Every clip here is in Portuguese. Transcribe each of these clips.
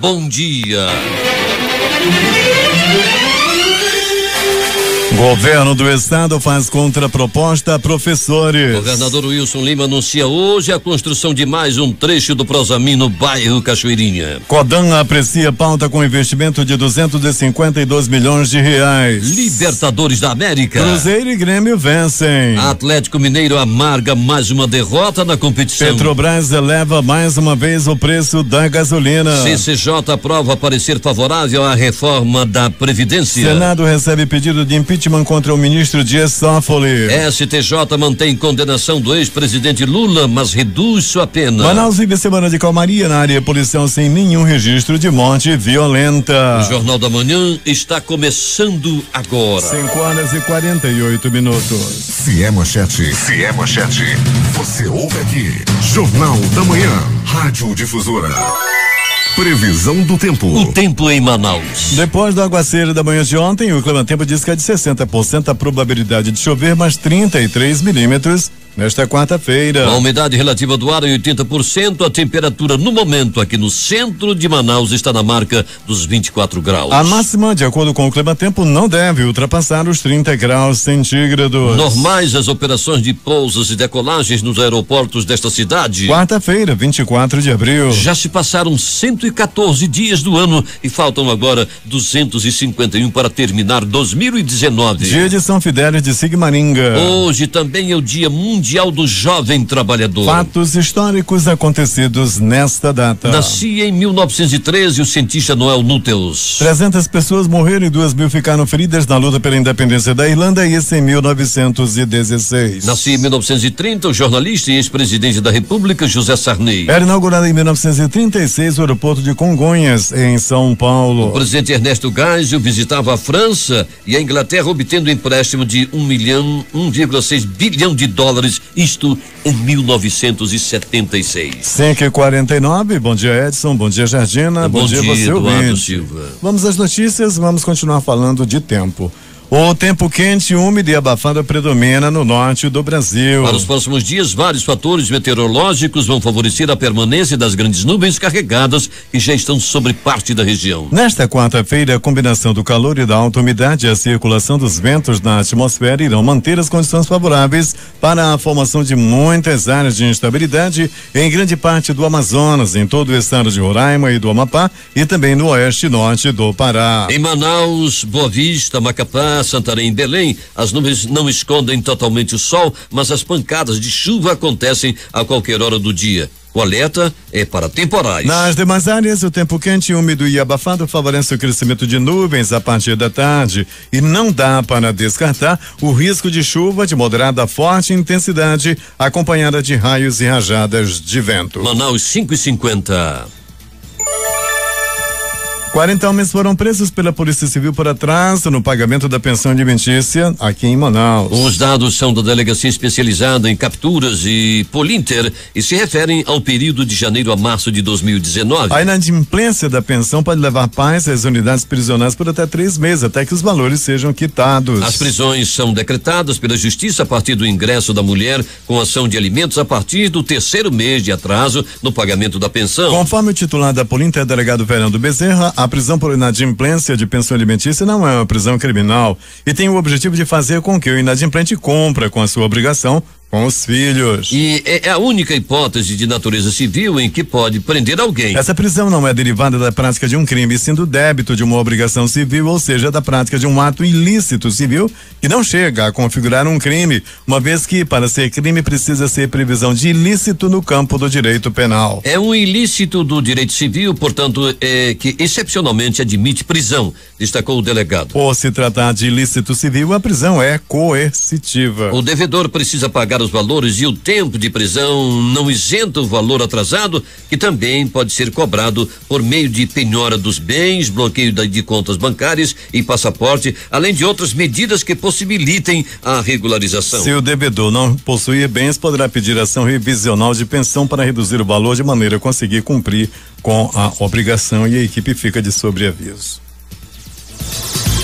bom dia. Governo do Estado faz contraproposta a professores. Governador Wilson Lima anuncia hoje a construção de mais um trecho do Prosamin no bairro Cachoeirinha. Codan aprecia pauta com investimento de 252 milhões de reais. Libertadores da América. Cruzeiro e Grêmio vencem. Atlético Mineiro amarga mais uma derrota na competição. Petrobras eleva mais uma vez o preço da gasolina. CCJ aprova parecer favorável à reforma da Previdência. Senado recebe pedido de impeachment contra o ministro Dias Toffoli. STJ mantém condenação do ex-presidente Lula, mas reduz sua pena. Manaus vive semana de calmaria na área policial sem nenhum registro de morte violenta. O Jornal da Manhã está começando agora. 5 horas e 48 minutos. Se é manchete, se é manchete, você ouve aqui. Jornal da Manhã, Rádio Difusora. Previsão do tempo. O tempo em Manaus. Depois do aguaceiro da manhã de ontem, o clima tempo diz que é de 60% a probabilidade de chover, mas 33 milímetros nesta quarta-feira. A umidade relativa do ar é 80%. A temperatura no momento aqui no centro de Manaus está na marca dos 24 graus. A máxima, de acordo com o clima tempo, não deve ultrapassar os 30 graus centígrados. Normais as operações de pousos e decolagens nos aeroportos desta cidade. Quarta-feira, 24 de abril. Já se passaram 114 dias do ano e faltam agora 251 para terminar 2019. Dia de São Fidélis de Sigmaringa. Hoje também é o Dia Mundial do Jovem Trabalhador. Fatos históricos acontecidos nesta data. Nascia em 1913 o cientista Noel Núteus. 300 pessoas morreram e duas mil ficaram feridas na luta pela independência da Irlanda, isso em 1916. Nascia em 1930 o jornalista e ex-presidente da República José Sarney. Era inaugurado em 1936 o aeroporto de Congonhas, em São Paulo. O presidente Ernesto Geisel visitava a França e a Inglaterra obtendo empréstimo de um milhão, 1,6 bilhão de dólares, isto em 1976. 5 e 49 bom dia Edson, bom dia Jardina, bom, bom dia, dia você Eduardo ouvinte. Silva. Vamos às notícias, vamos continuar falando de tempo. O tempo quente, úmido e abafado predomina no norte do Brasil. Para os próximos dias, vários fatores meteorológicos vão favorecer a permanência das grandes nuvens carregadas que já estão sobre parte da região. Nesta quarta-feira, a combinação do calor e da alta umidade e a circulação dos ventos na atmosfera irão manter as condições favoráveis para a formação de muitas áreas de instabilidade em grande parte do Amazonas, em todo o estado de Roraima e do Amapá e também no oeste e norte do Pará. Em Manaus, Boa Vista, Macapá, Santarém e Belém, as nuvens não escondem totalmente o sol, mas as pancadas de chuva acontecem a qualquer hora do dia. O alerta é para temporais. Nas demais áreas, o tempo quente, úmido e abafado favorece o crescimento de nuvens a partir da tarde e não dá para descartar o risco de chuva de moderada a forte intensidade, acompanhada de raios e rajadas de vento. Manaus 5 e 50. 40 homens foram presos pela Polícia Civil por atraso no pagamento da pensão alimentícia aqui em Manaus. Os dados são da Delegacia Especializada em Capturas e Polinter e se referem ao período de janeiro a março de 2019. A inadimplência da pensão pode levar pais às unidades prisionais por até três meses, até que os valores sejam quitados. As prisões são decretadas pela Justiça a partir do ingresso da mulher com ação de alimentos a partir do terceiro mês de atraso no pagamento da pensão. Conforme o titular da Polinter, delegado Fernando Bezerra, a prisão por inadimplência de pensão alimentícia não é uma prisão criminal e tem o objetivo de fazer com que o inadimplente cumpra com a sua obrigação com os filhos. E é a única hipótese de natureza civil em que pode prender alguém. Essa prisão não é derivada da prática de um crime, sendo débito de uma obrigação civil, ou seja, da prática de um ato ilícito civil que não chega a configurar um crime, uma vez que para ser crime precisa ser previsão de ilícito no campo do direito penal. É um ilícito do direito civil, portanto, é que excepcionalmente admite prisão, destacou o delegado. Por se tratar de ilícito civil, a prisão é coercitiva. O devedor precisa pagar os valores e o tempo de prisão não isenta o valor atrasado, que também pode ser cobrado por meio de penhora dos bens, bloqueio de contas bancárias e passaporte, além de outras medidas que possibilitem a regularização. Se o devedor não possuir bens, poderá pedir ação revisional de pensão para reduzir o valor de maneira a conseguir cumprir com a obrigação e a equipe fica de sobreaviso.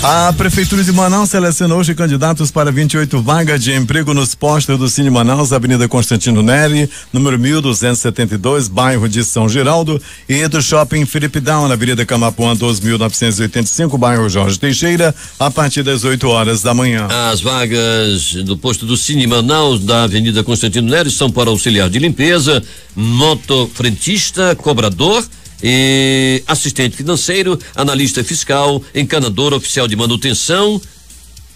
A Prefeitura de Manaus selecionou hoje candidatos para 28 vagas de emprego nos postos do Cine Manaus, Avenida Constantino Neri, número 1272, bairro de São Geraldo, e do Shopping Felipe Down, na Avenida Camapuã 2985, bairro Jorge Teixeira, a partir das 8 horas da manhã. As vagas do posto do Cine Manaus, da Avenida Constantino Neri, são para auxiliar de limpeza, motofrentista, cobrador e assistente financeiro, analista fiscal, encanador oficial de manutenção,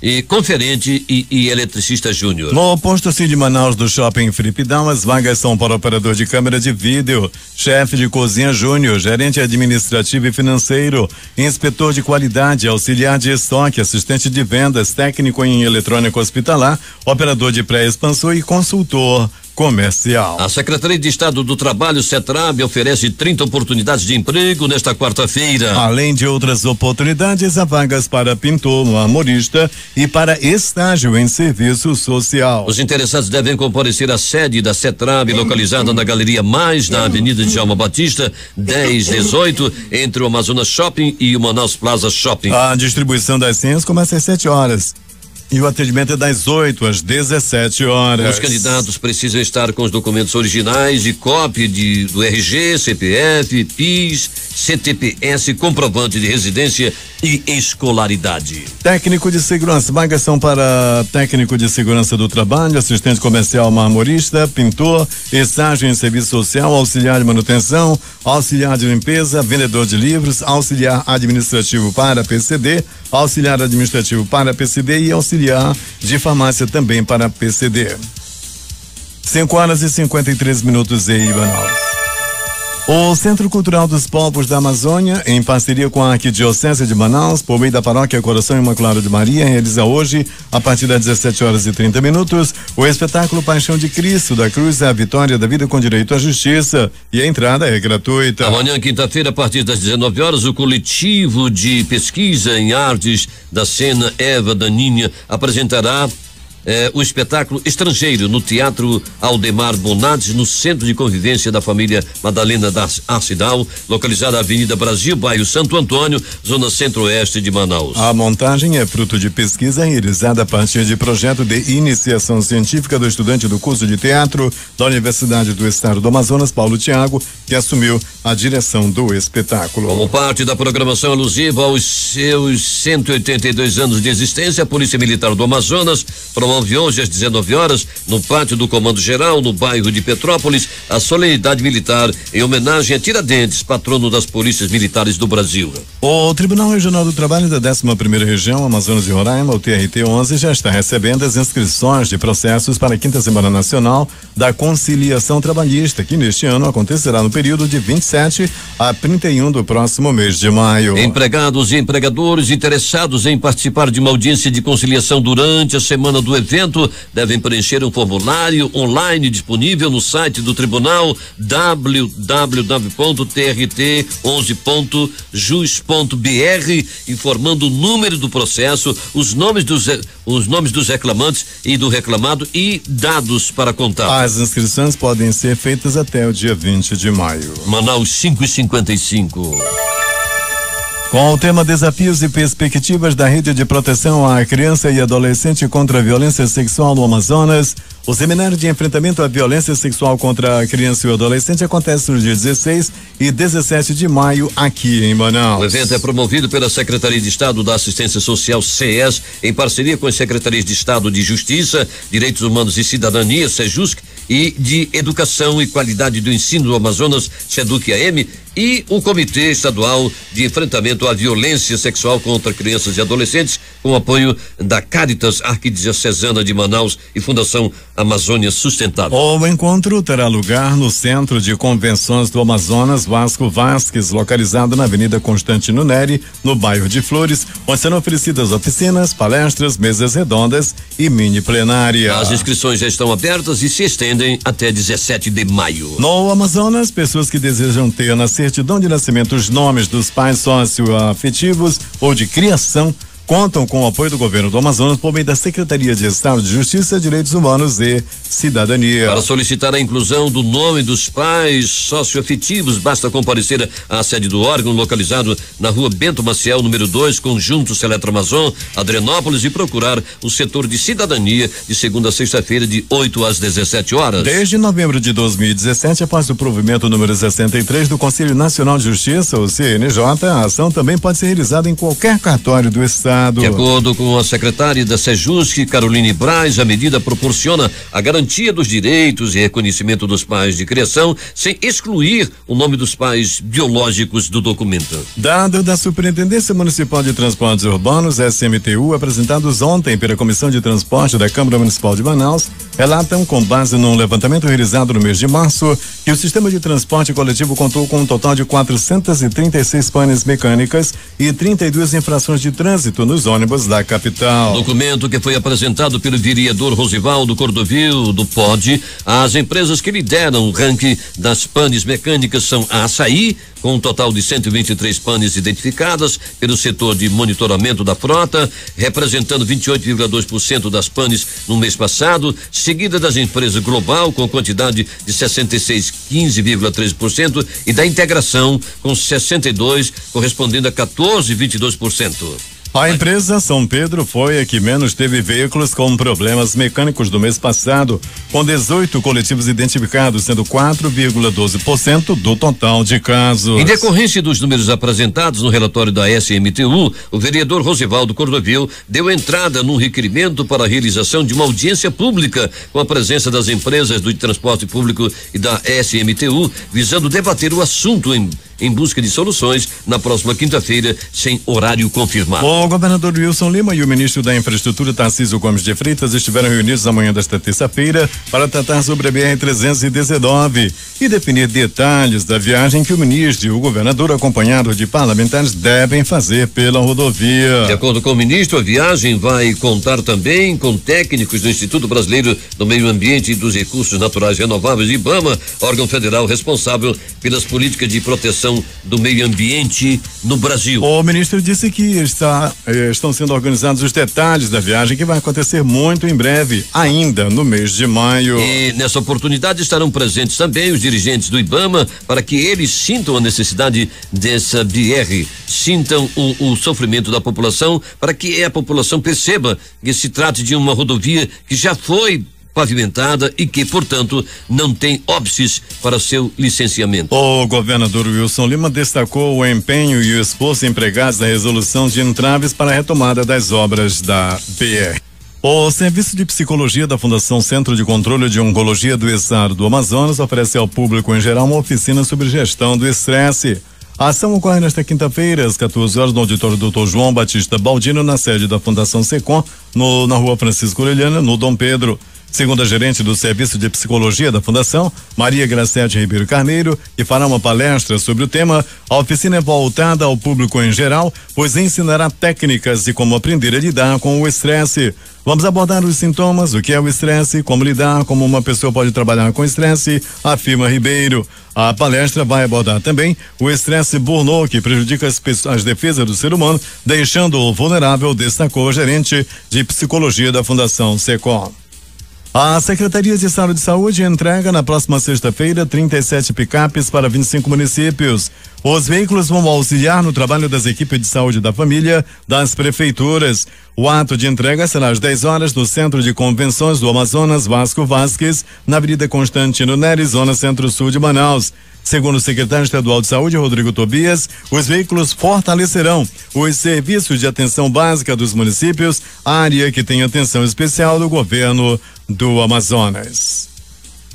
e conferente e, e eletricista júnior. No posto Cid Manaus do Shopping Felipe Dão, as vagas são para operador de câmera de vídeo, chefe de cozinha júnior, gerente administrativo e financeiro, inspetor de qualidade, auxiliar de estoque, assistente de vendas, técnico em eletrônico hospitalar, operador de pré-expansor e consultor comercial. A Secretaria de Estado do Trabalho, CETRAB, oferece 30 oportunidades de emprego nesta quarta-feira. Além de outras oportunidades, há vagas para pintor, amorista e para estágio em serviço social. Os interessados devem comparecer à sede da CETRAB, localizada na Galeria Mais, na Avenida de Jalma Batista, 1018, entre o Amazonas Shopping e o Manaus Plaza Shopping. A distribuição das senhas começa às 7 horas. E o atendimento é das 8 às 17 horas. Os candidatos precisam estar com os documentos originais e cópia de, do RG, CPF, PIS, CTPS, comprovante de residência e escolaridade. Técnico de segurança. Vagas são para técnico de segurança do trabalho, assistente comercial marmorista, pintor, estágio em serviço social, auxiliar de manutenção, auxiliar de limpeza, vendedor de livros, auxiliar administrativo para PCD, auxiliar administrativo para PCD e auxiliar de farmácia também para PCD. 5 horas e 53 minutos em Manaus. O Centro Cultural dos Povos da Amazônia, em parceria com a Arquidiocese de Manaus, por meio da paróquia Coração Imaculado de Maria, realiza hoje, a partir das 17 horas e 30 minutos, o espetáculo Paixão de Cristo da Cruz a vitória da vida com direito à justiça. E a entrada é gratuita. Amanhã, quinta-feira, a partir das 19 horas, o coletivo de pesquisa em artes da cena Eva Daninha apresentará eh, o espetáculo Estrangeiro no Teatro Aldemar Bonades, no Centro de Convivência da Família Madalena da Arcidal, localizada na Avenida Brasil, bairro Santo Antônio, zona centro-oeste de Manaus. A montagem é fruto de pesquisa realizada a partir de projeto de iniciação científica do estudante do curso de teatro da Universidade do Estado do Amazonas, Paulo Tiago, que assumiu a direção do espetáculo. Como parte da programação alusiva aos seus 182 anos de existência, a Polícia Militar do Amazonas promove hoje às 19 horas, no pátio do Comando Geral, no bairro de Petrópolis, a solenidade militar em homenagem a Tiradentes, patrono das polícias militares do Brasil. O Tribunal Regional do Trabalho da 11 primeira Região, Amazonas e Roraima, o TRT 11, já está recebendo as inscrições de processos para a quinta semana nacional da conciliação trabalhista, que neste ano acontecerá no período de 27 a 31 do próximo mês de maio. Empregados e empregadores interessados em participar de uma audiência de conciliação durante a semana do evento devem preencher um formulário online disponível no site do tribunal www.trt11.jus.br, informando o número do processo, os nomes dos os nomes dos reclamantes e do reclamado e dados para contar. As inscrições podem ser feitas até o dia 20 de maio. Manaus 5 e 55. Com o tema Desafios e Perspectivas da Rede de Proteção à Criança e Adolescente contra a Violência Sexual no Amazonas, o Seminário de Enfrentamento à Violência Sexual contra a Criança e o Adolescente acontece nos dias 16 e 17 de maio aqui em Manaus. O evento é promovido pela Secretaria de Estado da Assistência Social CS em parceria com as Secretarias de Estado de Justiça, Direitos Humanos e Cidadania, SEJUSC, e de Educação e Qualidade do Ensino do Amazonas, SEDUC AM, e o Comitê Estadual de Enfrentamento à Violência Sexual contra Crianças e Adolescentes, com apoio da Caritas Arquidiocesana de Manaus e Fundação Amazônia Sustentável. O encontro terá lugar no Centro de Convenções do Amazonas, Vasco Vasques, localizado na Avenida Constantino Neri, no bairro de Flores, onde serão oferecidas oficinas, palestras, mesas redondas e mini plenária. As inscrições já estão abertas e se estendem até 17 de maio. No Amazonas, pessoas que desejam ter na certidão de nascimento os nomes dos pais socioafetivos ou de criação contam com o apoio do governo do Amazonas por meio da Secretaria de Estado de Justiça, Direitos Humanos e Cidadania. Para solicitar a inclusão do nome dos pais socioafetivos, basta comparecer à sede do órgão localizado na rua Bento Maciel, número 2, Conjunto Amazon, Adrenópolis e procurar o setor de cidadania de segunda a sexta-feira de 8 às 17 horas. Desde novembro de 2017, após o provimento número 63 do Conselho Nacional de Justiça, o CNJ, a ação também pode ser realizada em qualquer cartório do estado. De acordo com a secretária da Sejusc, Caroline Braz, a medida proporciona a garantia dos direitos e reconhecimento dos pais de criação, sem excluir o nome dos pais biológicos do documento. Dados da Superintendência Municipal de Transportes Urbanos, SMTU, apresentados ontem pela Comissão de Transporte da Câmara Municipal de Manaus, relatam, com base num levantamento realizado no mês de março, que o sistema de transporte coletivo contou com um total de 436 panes mecânicas e 32 infrações de trânsito nos ônibus da capital. Documento que foi apresentado pelo vereador Rosivaldo Cordovil do POD, as empresas que lideram o ranking das panes mecânicas são a Açaí, com um total de 123 panes identificadas pelo setor de monitoramento da frota, representando 28,2% das panes no mês passado, seguida das empresas Global com quantidade de 66, 15,3% e da integração com 62, correspondendo a 14,22%. A empresa São Pedro foi a que menos teve veículos com problemas mecânicos do mês passado, com 18 coletivos identificados, sendo 4,12% do total de casos. Em decorrência dos números apresentados no relatório da SMTU, o vereador Rosivaldo Cordovil deu entrada num requerimento para a realização de uma audiência pública com a presença das empresas do transporte público e da SMTU, visando debater o assunto em em busca de soluções na próxima quinta-feira, sem horário confirmado. O governador Wilson Lima e o ministro da Infraestrutura Tarcísio Gomes de Freitas estiveram reunidos amanhã desta terça-feira para tratar sobre a BR-319 e definir detalhes da viagem que o ministro e o governador, acompanhado de parlamentares, devem fazer pela rodovia. De acordo com o ministro, a viagem vai contar também com técnicos do Instituto Brasileiro do Meio Ambiente e dos Recursos Naturais Renováveis, IBAMA, órgão federal responsável pelas políticas de proteção do meio ambiente no Brasil. O ministro disse que está, eh, estão sendo organizados os detalhes da viagem que vai acontecer muito em breve, ainda no mês de maio. E nessa oportunidade estarão presentes também os dirigentes do IBAMA para que eles sintam a necessidade dessa BR, sintam o, o sofrimento da população, para que a população perceba que se trata de uma rodovia que já foi pavimentada e que, portanto, não tem óbices para seu licenciamento. O governador Wilson Lima destacou o empenho e o esforço empregados na resolução de entraves para a retomada das obras da BR. O Serviço de Psicologia da Fundação Centro de Controle de Oncologia do Estado do Amazonas oferece ao público em geral uma oficina sobre gestão do estresse. A ação ocorre nesta quinta-feira, às 14 horas, no auditório Dr. João Batista Baldino, na sede da Fundação Secom, no, na rua Francisco Orelhana, no Dom Pedro. Segundo a gerente do Serviço de Psicologia da Fundação, Maria Gracete Ribeiro Carneiro, que fará uma palestra sobre o tema, a oficina é voltada ao público em geral, pois ensinará técnicas de como aprender a lidar com o estresse. Vamos abordar os sintomas, o que é o estresse, como lidar, como uma pessoa pode trabalhar com estresse, afirma Ribeiro. A palestra vai abordar também o estresse burnout que prejudica as, as defesas do ser humano, deixando-o vulnerável, destacou a gerente de psicologia da Fundação SECOM. A Secretaria de Estado de Saúde entrega na próxima sexta-feira 37 picapes para 25 municípios. Os veículos vão auxiliar no trabalho das equipes de saúde da família das prefeituras. O ato de entrega será às 10 horas no Centro de Convenções do Amazonas Vasco Vasques, na Avenida Constantino Neres, zona centro-sul de Manaus. Segundo o secretário estadual de saúde, Rodrigo Tobias, os veículos fortalecerão os serviços de atenção básica dos municípios, área que tem atenção especial do governo do Amazonas.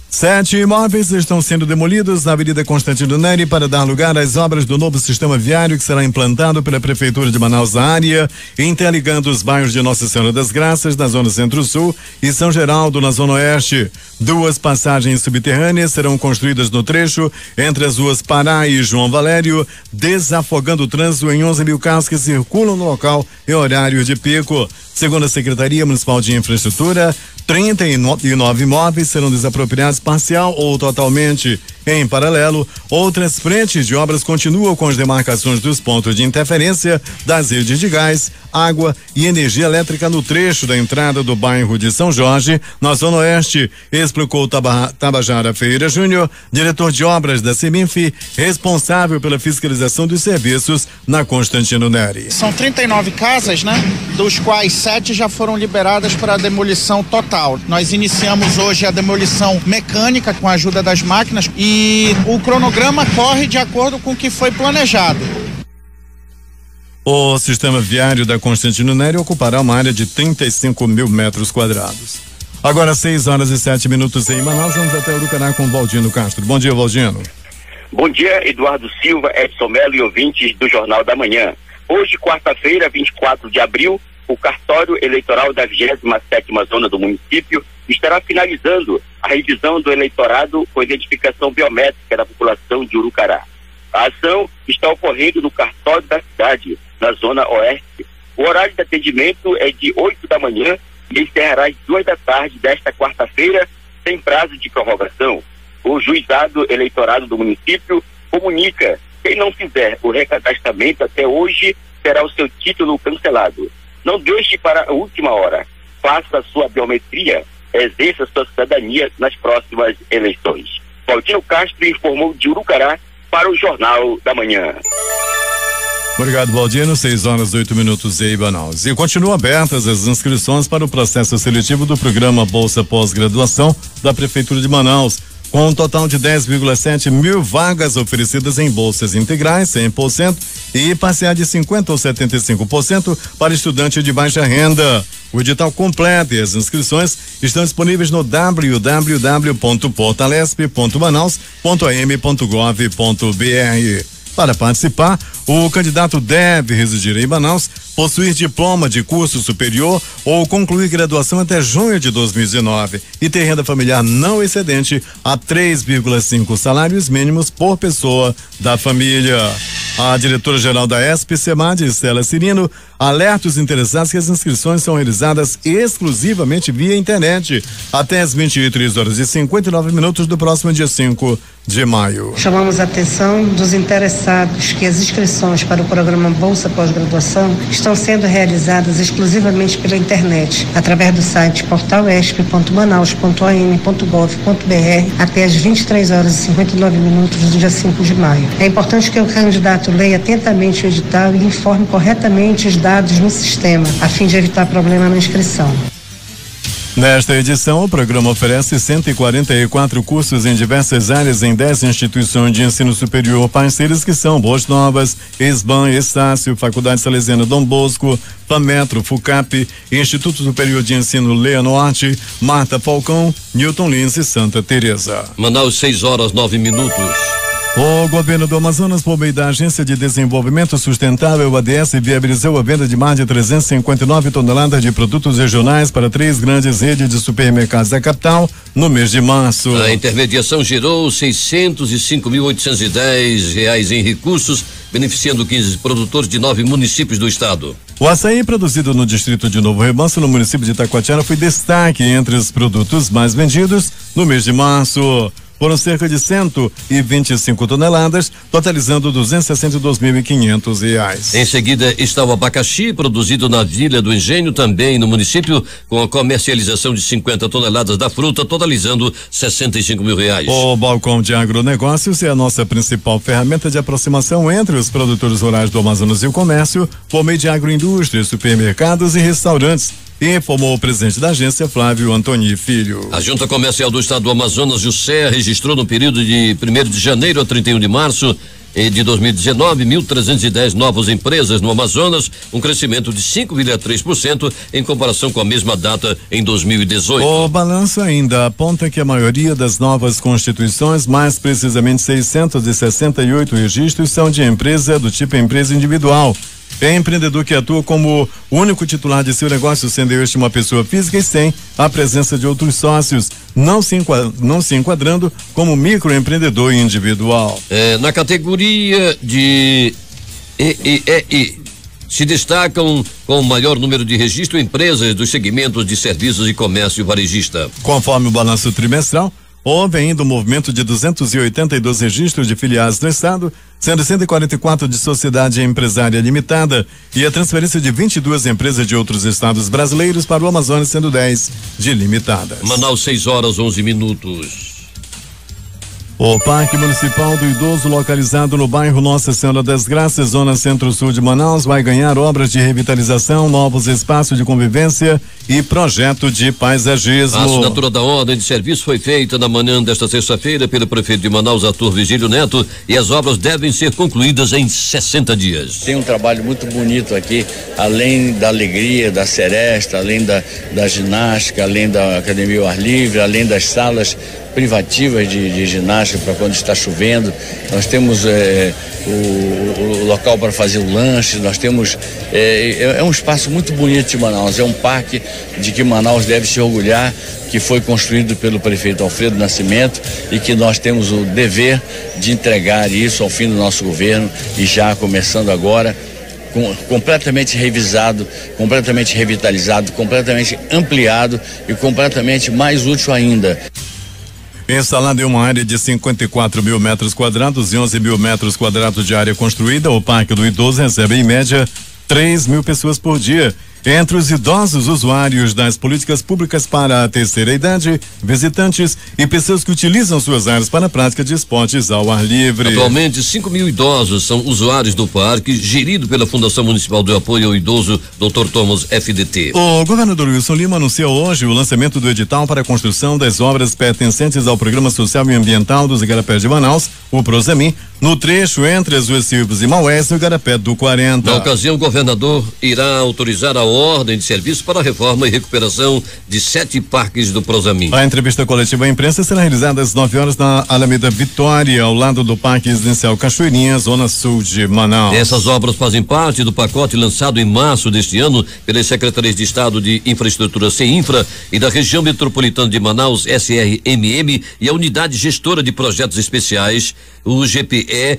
Sete imóveis estão sendo demolidos na Avenida Constantino Neri para dar lugar às obras do novo sistema viário que será implantado pela Prefeitura de Manaus na área, interligando os bairros de Nossa Senhora das Graças, na Zona Centro-Sul, e São Geraldo, na Zona Oeste. Duas passagens subterrâneas serão construídas no trecho entre as ruas Pará e João Valério, desafogando o trânsito em 11 mil carros que circulam no local em horário de pico. Segundo a Secretaria Municipal de Infraestrutura, 39 imóveis serão desapropriados parcial ou totalmente Em paralelo, outras frentes de obras continuam com as demarcações dos pontos de interferência das redes de gás, água e energia elétrica no trecho da entrada do bairro de São Jorge, na Zona Oeste, explicou Tabajara Feira Júnior, diretor de obras da Seminf, responsável pela fiscalização dos serviços na Constantino Neri. São 39 casas, né? Dos quais sete já foram liberadas para demolição total. Nós iniciamos hoje a demolição mecânica com a ajuda das máquinas e o cronograma corre de acordo com o que foi planejado. O sistema viário da Constantino Nery ocupará uma área de 35 mil metros quadrados. Agora 6 horas e 7 minutos em Manaus, vamos até o Urucará com Valdino Castro. Bom dia, Valdino. Bom dia, Eduardo Silva, Edson Melo e ouvintes do Jornal da Manhã. Hoje, quarta-feira, 24 de abril, o cartório eleitoral da 27 Zona do município estará finalizando a revisão do eleitorado com identificação biométrica da população de Urucará. A ação está ocorrendo no cartório da cidade, na zona oeste. O horário de atendimento é de 8 da manhã e encerrará às 2 da tarde desta quarta-feira, sem prazo de prorrogação. O juizado eleitorado do município comunica: quem não fizer o recadastramento até hoje terá o seu título cancelado. Não deixe para a última hora. Faça sua biometria, exerça sua cidadania nas próximas eleições. Valtino Castro informou de Urucará para o Jornal da Manhã. Obrigado, Baldino. 6 horas e 8 minutos em Manaus. E continuam abertas as inscrições para o processo seletivo do programa Bolsa Pós-Graduação da Prefeitura de Manaus. Com um total de 10,7 mil vagas oferecidas em bolsas integrais, 100%, e parcial de 50% ou 75% para estudante de baixa renda. O edital completo e as inscrições estão disponíveis no www.portalesp.manaus.am.gov.br. Para participar, o candidato deve residir em Manaus, possuir diploma de curso superior ou concluir graduação até junho de 2019 e ter renda familiar não excedente a 3,5 salários mínimos por pessoa da família. A diretora-geral da ESP, SEMAD, Estela Cirino, alerta os interessados que as inscrições são realizadas exclusivamente via internet até as 23 horas e 59 minutos do próximo dia 5 de maio. Chamamos a atenção dos interessados que as inscrições para o programa Bolsa Pós-Graduação estão sendo realizadas exclusivamente pela internet, através do site portalesp.manaus.am.gov.br até as 23 horas e 59 minutos do dia 5 de maio. É importante que o candidato candidato leia atentamente o edital e informe corretamente os dados no sistema, a fim de evitar problema na inscrição. Nesta edição, o programa oferece 144 cursos em diversas áreas em 10 instituições de ensino superior parceiras que são Boas Novas, Esban, Estácio, Faculdade Salesiana Dom Bosco, FAMetro, FUCAP, Instituto Superior de Ensino Leia Norte, Marta Falcão, Newton Lins e Santa Teresa. Manaus, 6 horas 9 minutos. O governo do Amazonas, por meio da Agência de Desenvolvimento Sustentável, ADS, viabilizou a venda de mais de 359 toneladas de produtos regionais para três grandes redes de supermercados da capital no mês de março. A intermediação gerou 605.810 reais em recursos, beneficiando 15 produtores de nove municípios do estado. O açaí produzido no distrito de Novo Remanso, no município de Itacoatiara, foi destaque entre os produtos mais vendidos no mês de março. Foram cerca de 125 toneladas, totalizando 262.500 reais. Em seguida está o abacaxi, produzido na Vila do Engenho, também no município, com a comercialização de 50 toneladas da fruta, totalizando 65 mil reais. O balcão de agronegócios é a nossa principal ferramenta de aproximação entre os produtores rurais do Amazonas e o comércio, por meio de agroindústria, supermercados e restaurantes informou o presidente da agência, Flávio Antoni Filho. A Junta Comercial do Estado do Amazonas, José, registrou no período de 1 de janeiro a 31 de março de 2019, 1.310 novas empresas no Amazonas, um crescimento de 5,3% em comparação com a mesma data em 2018. O balanço ainda aponta que a maioria das novas constituições, mais precisamente 668 registros, são de empresa do tipo empresa individual é empreendedor que atua como único titular de seu negócio, sendo este uma pessoa física e sem a presença de outros sócios, não se, não se enquadrando como microempreendedor individual. É, na categoria de EEE, se destacam com o maior número de registro empresas dos segmentos de serviços e comércio varejista. Conforme o balanço trimestral, Houve ainda um movimento de 282 registros de filiados no estado, sendo 144 de sociedade empresária limitada e a transferência de 22 empresas de outros estados brasileiros para o Amazonas, sendo 10 de limitadas. Manaus, 6 horas 11 minutos. O Parque Municipal do Idoso, localizado no bairro Nossa Senhora das Graças, zona centro-sul de Manaus, vai ganhar obras de revitalização, novos espaços de convivência e projeto de paisagismo. A assinatura da ordem de serviço foi feita na manhã desta sexta-feira pelo prefeito de Manaus, Arthur Vigílio Neto, e as obras devem ser concluídas em 60 dias. Tem um trabalho muito bonito aqui, além da alegria, da seresta, além da, da ginástica, além da academia ao ar livre, além das salas privativas de, de ginástica para quando está chovendo. Nós temos é, o, o, local para fazer o lanche, nós temos. É, é, um espaço muito bonito de Manaus, é um parque de que Manaus deve se orgulhar, que foi construído pelo prefeito Alfredo Nascimento e que nós temos o dever de entregar isso ao fim do nosso governo e já começando agora completamente revisado, completamente revitalizado, completamente ampliado e completamente mais útil ainda. Instalado em uma área de 54 mil metros quadrados e 11 mil metros quadrados de área construída, o Parque do Idoso recebe em média 3 mil pessoas por dia entre os idosos usuários das políticas públicas para a terceira idade, visitantes e pessoas que utilizam suas áreas para a prática de esportes ao ar livre. Atualmente, 5 mil idosos são usuários do parque, gerido pela Fundação Municipal do Apoio ao Idoso, Dr. Thomas FDT. O governador Wilson Lima anunciou hoje o lançamento do edital para a construção das obras pertencentes ao Programa Social e Ambiental dos Igarapés de Manaus, o Prosemin, no trecho entre as ruas Silves e Maués, no Igarapé do 40. Na ocasião, o governador irá autorizar a ordem de serviço para a reforma e recuperação de sete parques do Prosamin. A entrevista coletiva à imprensa será realizada às 9 horas na Alameda Vitória, ao lado do Parque Residencial Cachoeirinha, zona sul de Manaus. Essas obras fazem parte do pacote lançado em março deste ano pelas Secretarias de Estado de Infraestrutura CEINFRA e da Região Metropolitana de Manaus, SRMM, e a Unidade Gestora de Projetos Especiais, o GPE,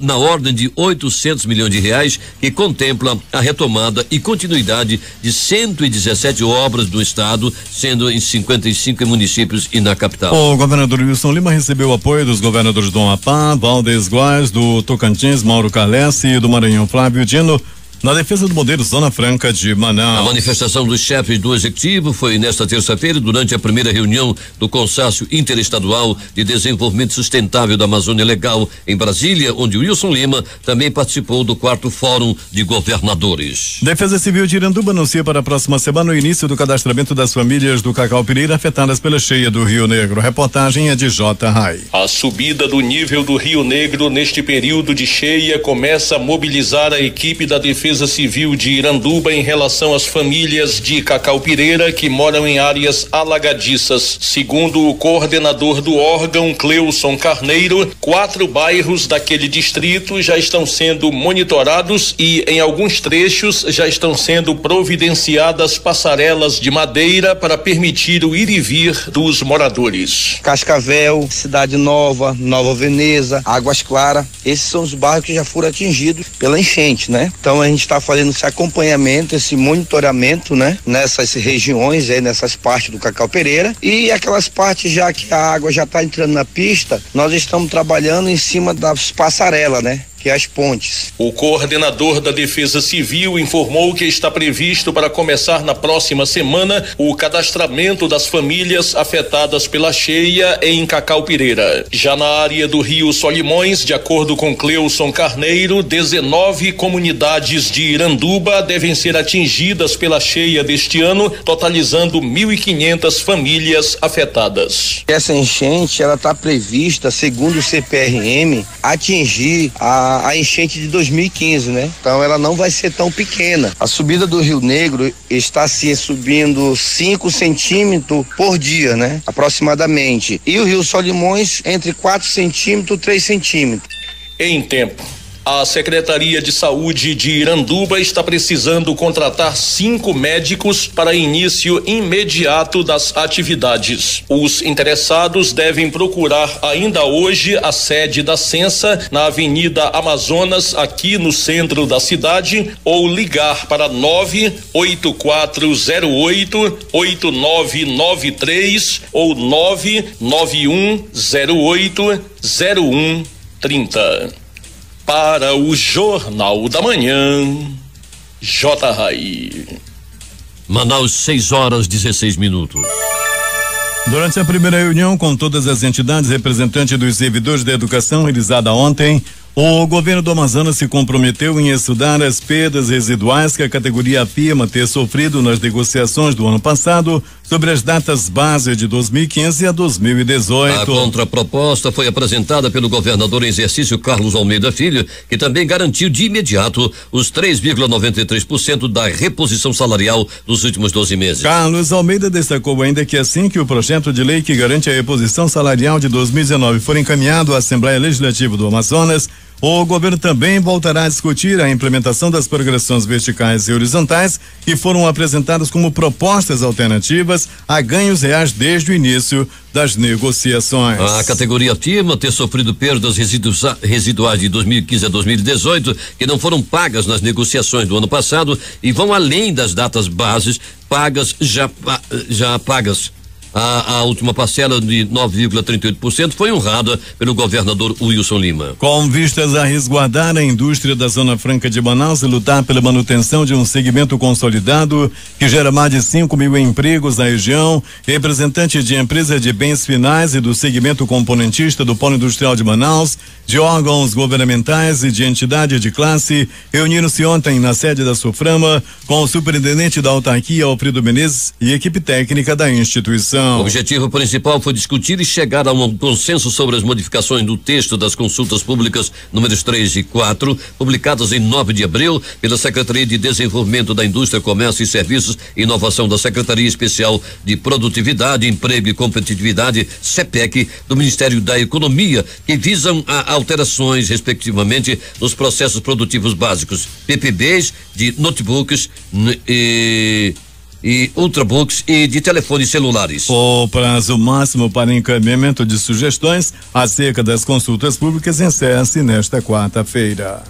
na ordem de 800 milhões de reais, que contempla a retomada e continuidade de 117 obras do estado, sendo em 55 municípios e na capital. O governador Wilson Lima recebeu o apoio dos governadores do Amapá, Valdes Guais, do Tocantins, Mauro Calesse e do Maranhão Flávio Dino na defesa do modelo Zona Franca de Manaus. A manifestação dos chefes do executivo foi nesta terça-feira, durante a primeira reunião do Consórcio Interestadual de Desenvolvimento Sustentável da Amazônia Legal, em Brasília, onde Wilson Lima também participou do quarto Fórum de Governadores. Defesa Civil de Iranduba anuncia para a próxima semana o início do cadastramento das famílias do Cacau Pereira afetadas pela cheia do Rio Negro. Reportagem é de J. Rai. A subida do nível do Rio Negro neste período de cheia começa a mobilizar a equipe da Defesa Defesa Civil de Iranduba em relação às famílias de Cacau Pireira que moram em áreas alagadiças. Segundo o coordenador do órgão, Cleuson Carneiro, quatro bairros daquele distrito já estão sendo monitorados e em alguns trechos já estão sendo providenciadas passarelas de madeira para permitir o ir e vir dos moradores. Cascavel, Cidade Nova, Nova Veneza, Águas Claras, esses são os bairros que já foram atingidos pela enchente, né? Então a gente está fazendo esse acompanhamento, esse monitoramento, né? Nessas regiões, aí, nessas partes do Cacau Pereira. E aquelas partes já que a água já está entrando na pista, nós estamos trabalhando em cima das passarelas, né? Que é as pontes. O coordenador da Defesa Civil informou que está previsto para começar na próxima semana o cadastramento das famílias afetadas pela cheia em Cacau Pireira. Já na área do Rio Solimões, de acordo com Cleuson Carneiro, 19 comunidades de Iranduba devem ser atingidas pela cheia deste ano, totalizando 1.500 famílias afetadas. Essa enchente, ela está prevista, segundo o CPRM, atingir a a, enchente de 2015, né? Então ela não vai ser tão pequena. A subida do Rio Negro está assim subindo 5 centímetros por dia, né? Aproximadamente. E o Rio Solimões entre 4 centímetros e 3 centímetros. Em tempo. A Secretaria de Saúde de Iranduba está precisando contratar cinco médicos para início imediato das atividades. Os interessados devem procurar ainda hoje a sede da Censa na Avenida Amazonas, aqui no centro da cidade, ou ligar para 98408 8993 ou 99108 0130. Para o Jornal da Manhã, J. Rai. Manaus, 6 horas 16 minutos. Durante a primeira reunião com todas as entidades representantes dos servidores da educação realizada ontem, o governo do Amazonas se comprometeu em estudar as perdas residuais que a categoria afirma ter sofrido nas negociações do ano passado sobre as datas base de 2015 a 2018. A contraproposta foi apresentada pelo governador em exercício Carlos Almeida Filho, que também garantiu de imediato os 3,93% da reposição salarial dos últimos 12 meses. Carlos Almeida destacou ainda que assim que o projeto de lei que garante a reposição salarial de 2019 for encaminhado à Assembleia Legislativa do Amazonas, o governo também voltará a discutir a implementação das progressões verticais e horizontais que foram apresentadas como propostas alternativas a ganhos reais desde o início das negociações. A categoria afirma ter sofrido perdas residuais de 2015 a 2018 que não foram pagas nas negociações do ano passado e vão além das datas bases pagas já já pagas a, a última parcela de 9,38% foi honrada pelo governador Wilson Lima. Com vistas a resguardar a indústria da Zona Franca de Manaus e lutar pela manutenção de um segmento consolidado que gera mais de 5 mil empregos na região, representantes de empresas de bens finais e do segmento componentista do Polo Industrial de Manaus, de órgãos governamentais e de entidade de classe, reuniram-se ontem na sede da Suframa com o superintendente da autarquia, Alfredo Menezes, e equipe técnica da instituição. O objetivo principal foi discutir e chegar a um consenso sobre as modificações do texto das consultas públicas números 3 e 4, publicadas em 9 de abril pela Secretaria de Desenvolvimento da Indústria, Comércio e Serviços e Inovação da Secretaria Especial de Produtividade, Emprego e Competitividade, CEPEC, do Ministério da Economia, que visam a alterações, respectivamente, nos processos produtivos básicos, PPBs de notebooks e e ultrabooks e de telefones celulares. O prazo máximo para encaminhamento de sugestões acerca das consultas públicas encerra-se nesta quarta-feira.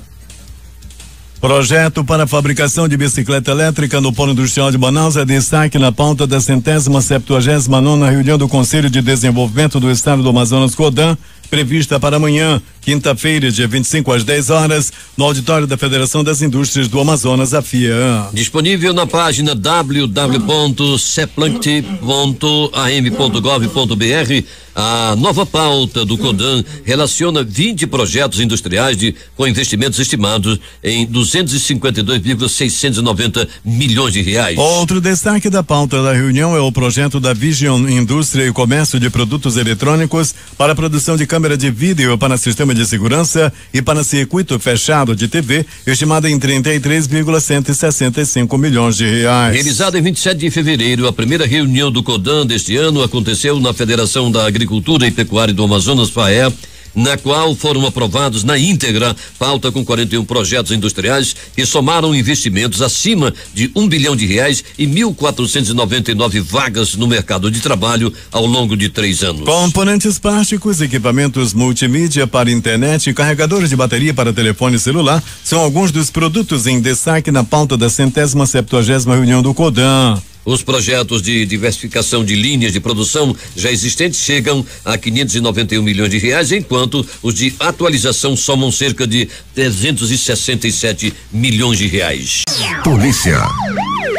Projeto para fabricação de bicicleta elétrica no Polo Industrial de Manaus é destaque na pauta da centésima septuagésima nona reunião do Conselho de Desenvolvimento do Estado do Amazonas Codan, prevista para amanhã, quinta-feira, dia 25 às 10 horas, no auditório da Federação das Indústrias do Amazonas, a FIA. Disponível na página www.ceplant.am.gov.br a nova pauta do CODAN relaciona 20 projetos industriais de, com investimentos estimados em 252,690 milhões de reais. Outro destaque da pauta da reunião é o projeto da Vision Indústria e Comércio de Produtos Eletrônicos para a produção de câmera de vídeo para sistema de segurança e para circuito fechado de TV, estimado em 33,165 milhões de reais. Realizada em 27 de fevereiro, a primeira reunião do CODAN deste ano aconteceu na Federação da Agricultura Agricultura e Pecuária do Amazonas, FAE, na qual foram aprovados na íntegra pauta com 41 projetos industriais que somaram investimentos acima de um bilhão de reais e 1.499 vagas no mercado de trabalho ao longo de três anos. Componentes plásticos, equipamentos multimídia para internet e carregadores de bateria para telefone celular são alguns dos produtos em destaque na pauta da centésima septuagésima reunião do CODAN. Os projetos de diversificação de linhas de produção já existentes chegam a 591 milhões de reais, enquanto os de atualização somam cerca de 367 milhões de reais. Polícia.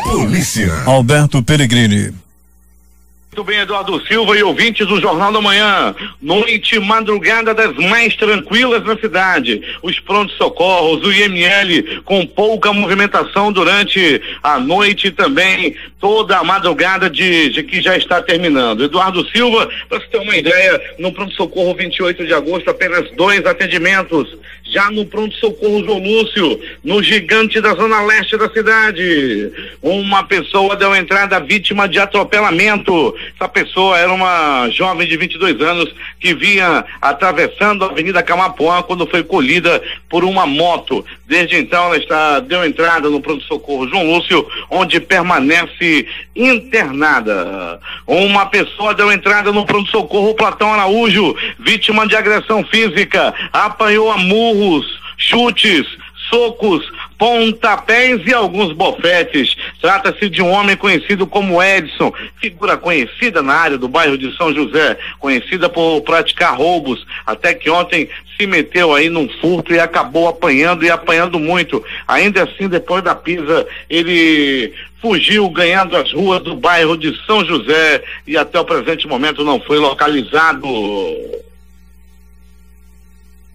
Polícia. Alberto Peregrini. Muito bem, Eduardo Silva e ouvintes do Jornal da Manhã. Noite madrugada das mais tranquilas na cidade. Os prontos-socorros, o IML com pouca movimentação durante a noite também toda a madrugada de, de que já está terminando. Eduardo Silva, para você ter uma ideia, no pronto-socorro 28 de agosto, apenas dois atendimentos. Já no pronto-socorro João Lúcio, no gigante da zona leste da cidade, uma pessoa deu entrada vítima de atropelamento. Essa pessoa era uma jovem de 22 anos que vinha atravessando a Avenida Camapuã quando foi colhida por uma moto. Desde então, ela está, deu entrada no pronto-socorro João Lúcio, onde permanece internada. Uma pessoa deu entrada no pronto-socorro Platão Araújo, vítima de agressão física, apanhou a murros, chutes, socos, pontapés e alguns bofetes. Trata-se de um homem conhecido como Edson, figura conhecida na área do bairro de São José, conhecida por praticar roubos, até que ontem se meteu aí num furto e acabou apanhando e apanhando muito. Ainda assim, depois da pisa, ele fugiu ganhando as ruas do bairro de São José e até o presente momento não foi localizado.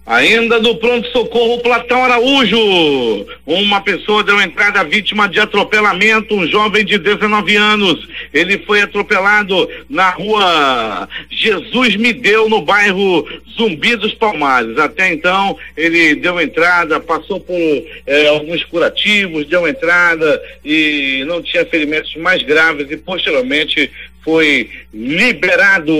Ainda do pronto-socorro Platão Araújo. Uma pessoa deu entrada vítima de atropelamento, um jovem de 19 anos. Ele foi atropelado na rua Jesus Me Deu, no bairro Zumbi dos Palmares. Até então, ele deu entrada, passou por eh, alguns curativos, deu entrada e não tinha ferimentos mais graves e posteriormente foi liberado.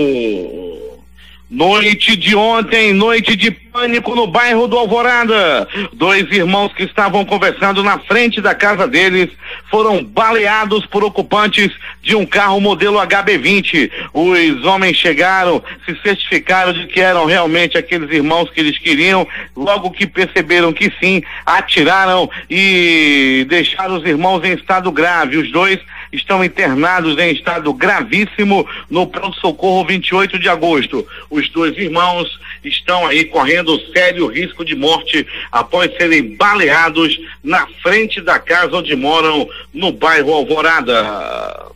Noite de ontem, noite de pânico no bairro do Alvorada. Dois irmãos que estavam conversando na frente da casa deles foram baleados por ocupantes de um carro modelo HB20. Os homens chegaram, se certificaram de que eram realmente aqueles irmãos que eles queriam. Logo que perceberam que sim, atiraram e deixaram os irmãos em estado grave. Os dois estão internados em estado gravíssimo no pronto-socorro 28 de agosto. Os dois irmãos estão aí correndo sério risco de morte após serem baleados na frente da casa onde moram no bairro Alvorada.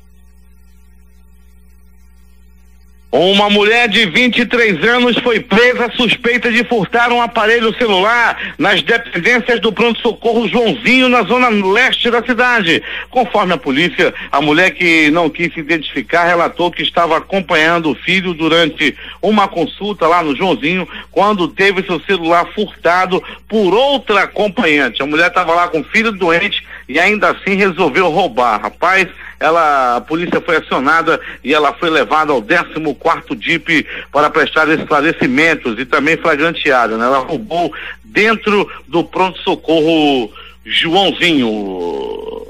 Uma mulher de 23 anos foi presa suspeita de furtar um aparelho celular nas dependências do pronto-socorro Joãozinho, na zona leste da cidade. Conforme a polícia, a mulher que não quis se identificar relatou que estava acompanhando o filho durante uma consulta lá no Joãozinho, quando teve seu celular furtado por outra acompanhante. A mulher estava lá com o filho doente e ainda assim resolveu roubar. Rapaz, ela, a polícia foi acionada e ela foi levada ao 14 quarto DIP para prestar esclarecimentos e também flagranteada, né? Ela roubou dentro do pronto-socorro Joãozinho.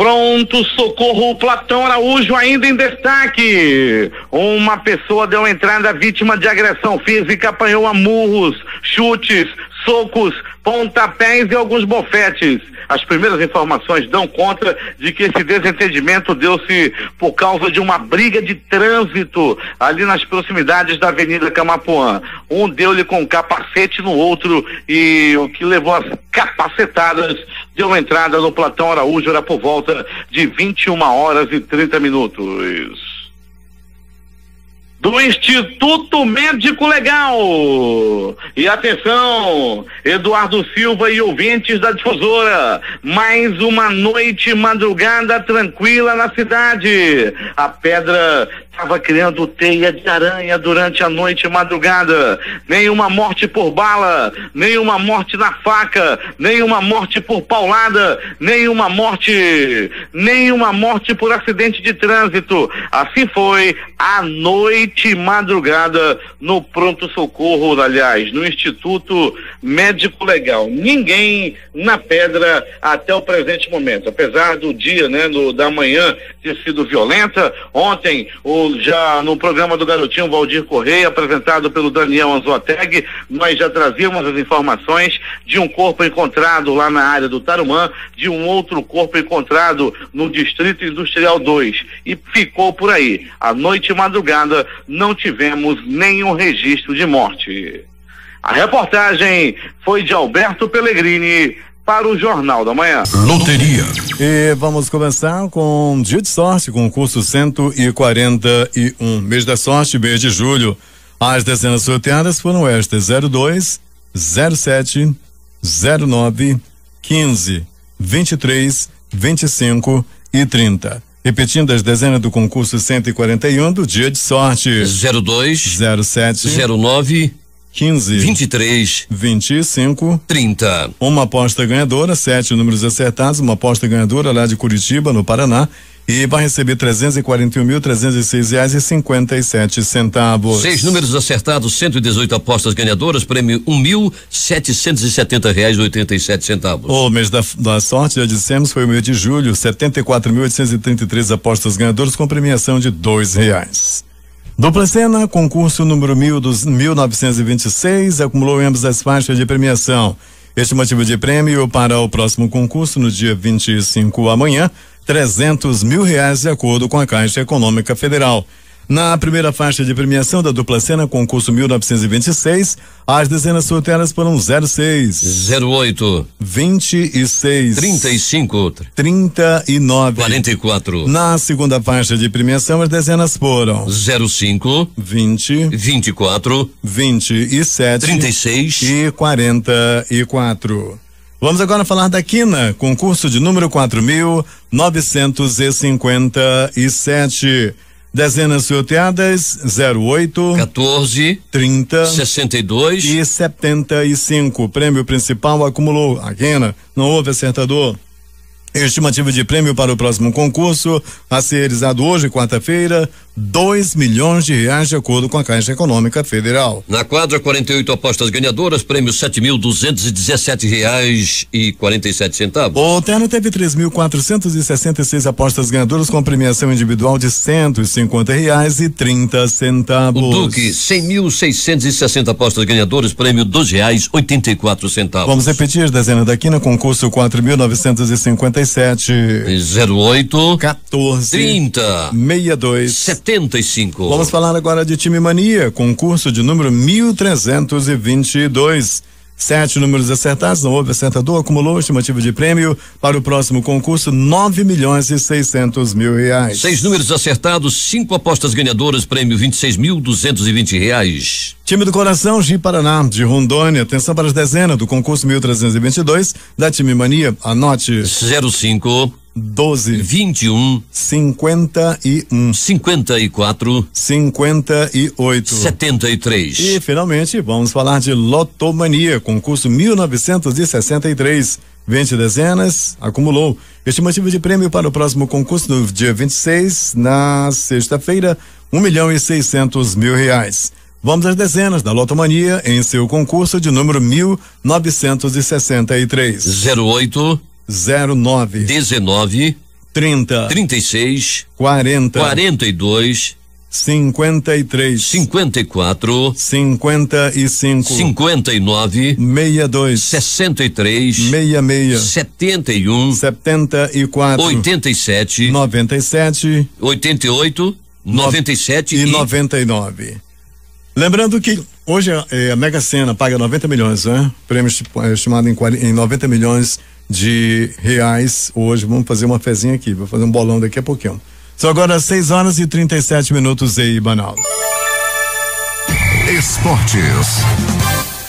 Pronto, socorro Platão Araújo ainda em destaque. Uma pessoa deu entrada vítima de agressão física, apanhou a murros, chutes, socos, pontapés e alguns bofetes. As primeiras informações dão conta de que esse desentendimento deu-se por causa de uma briga de trânsito ali nas proximidades da Avenida Camapuã. Um deu-lhe com um capacete no outro e o que levou as capacetadas deu entrada no Platão Araújo era por volta de 21 horas e 30 minutos do Instituto Médico Legal. E atenção, Eduardo Silva e ouvintes da difusora, mais uma noite madrugada tranquila na cidade. A pedra estava criando teia de aranha durante a noite madrugada. Nenhuma morte por bala, nenhuma morte na faca, nenhuma morte por paulada, nenhuma morte, nenhuma morte por acidente de trânsito. Assim foi a noite e madrugada no pronto-socorro, aliás, no Instituto Médico Legal. Ninguém na pedra até o presente momento. Apesar do dia, né, no, da manhã ter sido violenta, ontem o já no programa do Garotinho Valdir Correia, apresentado pelo Daniel Anzoateg, nós já trazíamos as informações de um corpo encontrado lá na área do Tarumã, de um outro corpo encontrado no Distrito Industrial 2. E ficou por aí. À noite e madrugada não tivemos nenhum registro de morte. A reportagem foi de Alberto Pellegrini para o Jornal da Manhã. Loteria. E vamos começar com dia de sorte, concurso 141. Mês da sorte, mês de julho. As dezenas sorteadas foram estas: 02, 07, 09, 15, 23 25 e 30. Repetindo as dezenas do concurso 141 do dia de sorte. 02 07 09 15 23 25 30. Uma aposta ganhadora, sete números acertados, uma aposta ganhadora lá de Curitiba, no Paraná, e vai receber trezentos e quarenta mil trezentos e seis reais e cinquenta e sete centavos. Seis números acertados, 118 apostas ganhadoras, prêmio um mil setecentos e setenta reais e oitenta e sete centavos. O mês da, da sorte, já dissemos, foi o mês de julho, setenta e quatro mil oitocentos e trinta e três apostas ganhadoras com premiação de dois reais. Dupla cena, concurso número mil dos 1926, acumulou ambas as faixas de premiação. Estimativa de prêmio para o próximo concurso no dia 25 amanhã, trezentos mil reais de acordo com a Caixa Econômica Federal. Na primeira faixa de premiação da dupla cena, concurso 1926, as dezenas sorteadas foram 06, 08, 26, 35, 39, 44, Na segunda faixa de premiação, as dezenas foram 05, 20, 24, 27, 36 e 44. Vamos agora falar da quina, concurso de número 4.957. Dezenas sorteadas 08, 14, 30, 62 e 75. Prêmio principal acumulou a quina, não houve acertador. Estimativa de prêmio para o próximo concurso, a ser realizado hoje, quarta-feira, 2 milhões de reais, de acordo com a Caixa Econômica Federal. Na quadra, 48 apostas ganhadoras, prêmio sete mil duzentos e dezessete reais e quarenta e sete centavos. O Terno teve 3.466 apostas ganhadoras com premiação individual de cento e cinquenta reais e trinta centavos. O Duque, cem mil seiscentos e sessenta apostas ganhadoras, prêmio dois reais oitenta e quatro centavos. Vamos repetir, dezena da quina, concurso quatro mil novecentos e cinquenta e sete. Zero oito. 14. Trinta. Meia dois. 75. Vamos falar agora de time mania, concurso de número 1322. Sete números acertados, não houve acertador, acumulou estimativa de prêmio para o próximo concurso, nove milhões e seiscentos mil reais. Seis números acertados, cinco apostas ganhadoras, prêmio vinte e seis mil duzentos e vinte reais. Time do Coração, Gi Paraná, de Rondônia, atenção para as dezenas do concurso 1322 da Time Mania, anote. 05 12 21 51 54 58 73 E finalmente vamos falar de Lotomania, concurso 1963. 20 dezenas, acumulou. Estimativa de prêmio para o próximo concurso no dia 26, na sexta-feira, um milhão e seiscentos mil reais. Vamos às dezenas da Lotomania em seu concurso de número 1963. 08 09 19 30 36 40 42 53 54 55 59 62 63 66 71 74 87 97 88 97 e 99. Lembrando que hoje eh, a Mega Sena paga 90 milhões, né? Prêmio estimado em, em 90 milhões de reais hoje. Vamos fazer uma fezinha aqui, vou fazer um bolão daqui a pouquinho. São agora 6 horas e 37 minutos aí, Banal. Esportes.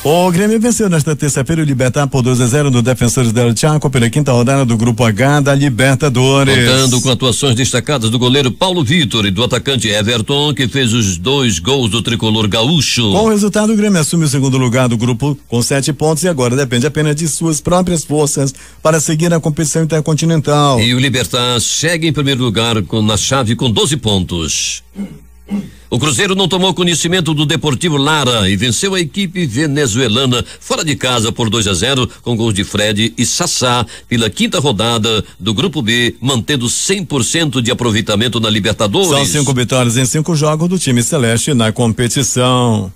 O Grêmio venceu nesta terça-feira o Libertar por 2 a 0 no Defensores del Chaco pela quinta rodada do Grupo H da Libertadores. Contando com atuações destacadas do goleiro Paulo Vitor e do atacante Everton, que fez os dois gols do tricolor gaúcho. Com o resultado, o Grêmio assume o segundo lugar do grupo com sete pontos e agora depende apenas de suas próprias forças para seguir na competição intercontinental. E o Libertar segue em primeiro lugar com, na chave com 12 pontos. O Cruzeiro não tomou conhecimento do Deportivo Lara e venceu a equipe venezuelana fora de casa por 2 a 0 com gols de Fred e Sassá pela quinta rodada do Grupo B, mantendo 100% de aproveitamento na Libertadores. São cinco vitórias em cinco jogos do time celeste na competição.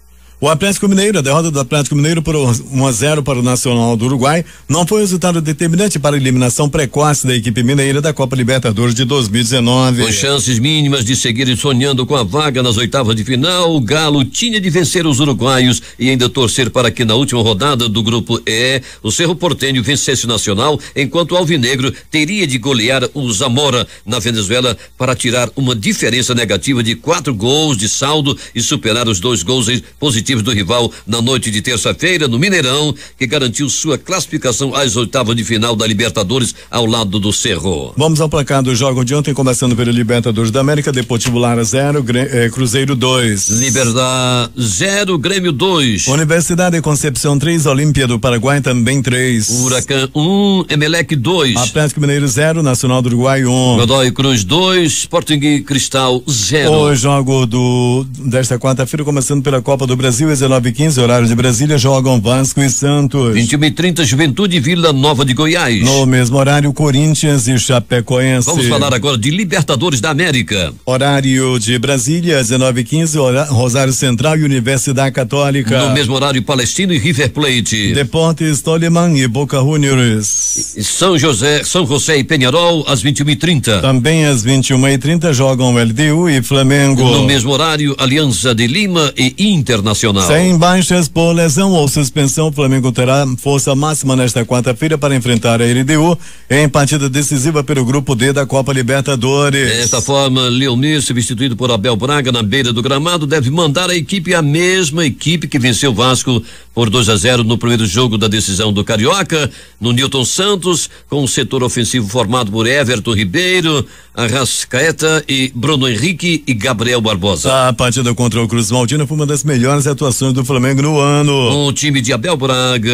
O Atlético Mineiro, a derrota do Atlético Mineiro por 1 a 0 para o Nacional do Uruguai, não foi resultado determinante para a eliminação precoce da equipe mineira da Copa Libertadores de 2019. Com chances mínimas de seguirem sonhando com a vaga nas oitavas de final, o Galo tinha de vencer os uruguaios e ainda torcer para que na última rodada do grupo E, o Cerro Portenho vencesse o Nacional, enquanto o Alvinegro teria de golear o Zamora na Venezuela para tirar uma diferença negativa de quatro gols de saldo e superar os dois gols positivos defensivos do rival na noite de terça-feira no Mineirão, que garantiu sua classificação às oitavas de final da Libertadores ao lado do Cerro. Vamos ao placar do jogo de ontem, começando pelo Libertadores da América, Deportivo Lara 0, eh, Cruzeiro 2. Liberdade 0, Grêmio 2. Universidade de Concepção 3, Olímpia do Paraguai também 3. Huracan 1, um, Emelec 2. Atlético Mineiro 0, Nacional do Uruguai 1. Um. Godoy Cruz 2, Sporting Cristal 0. O jogo do desta quarta-feira, começando pela Copa do Brasil, 19 15 horário de Brasília, jogam Vasco e Santos. 21 e 30 Juventude Vila Nova de Goiás. No mesmo horário, Corinthians e Chapecoense. Vamos falar agora de Libertadores da América. Horário de Brasília, 19 15 Rosário Central e Universidade Católica. No mesmo horário, Palestino e River Plate. Deportes Tolleman e Boca Juniors. São José, São José e Penharol, às 21 e 30 Também às 21 e 30 jogam LDU e Flamengo. No mesmo horário, Aliança de Lima e Internacional. Sem baixas por lesão ou suspensão, o Flamengo terá força máxima nesta quarta-feira para enfrentar a LDU em partida decisiva pelo grupo D da Copa Libertadores. Desta forma, Leonir, substituído por Abel Braga na beira do gramado, deve mandar a equipe a mesma equipe que venceu o Vasco por 2 a 0 no primeiro jogo da decisão do Carioca, no Newton Santos, com o setor ofensivo formado por Everton Ribeiro, Arrascaeta e Bruno Henrique e Gabriel Barbosa. A partida contra o Cruz Maltina foi uma das melhores atuações do Flamengo no ano. O time de Abel Braga